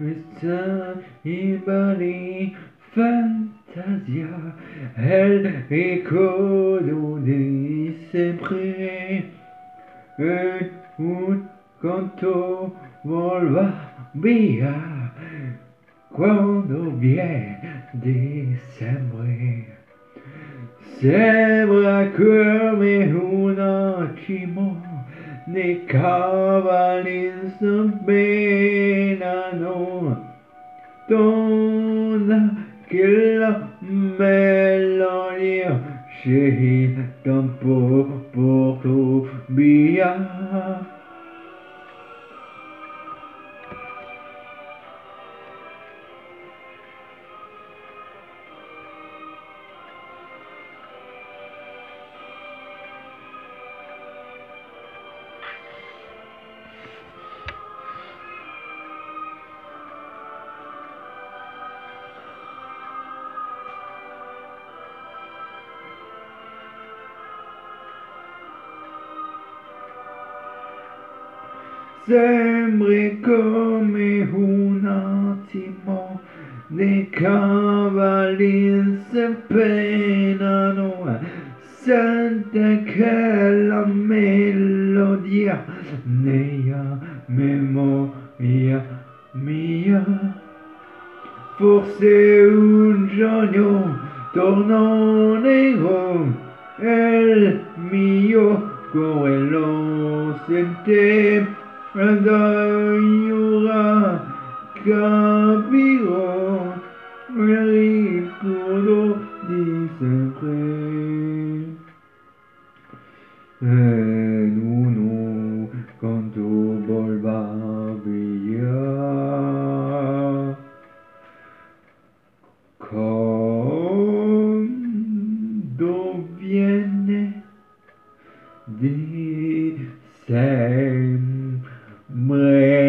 questa ibari fantasia el ricordo di sempre e un canto volva via quando viene dicembre Sembra come un attimo ni kava ni no ton kila melonia shehi tampo pour tout bien un po' porto via Sembri come un attimo nei cavalli s'appennano sente che la melodia nella memoria mia. Forse un giorno e lo ed io capirò il ricordo di sempre. Quando viene di sé. người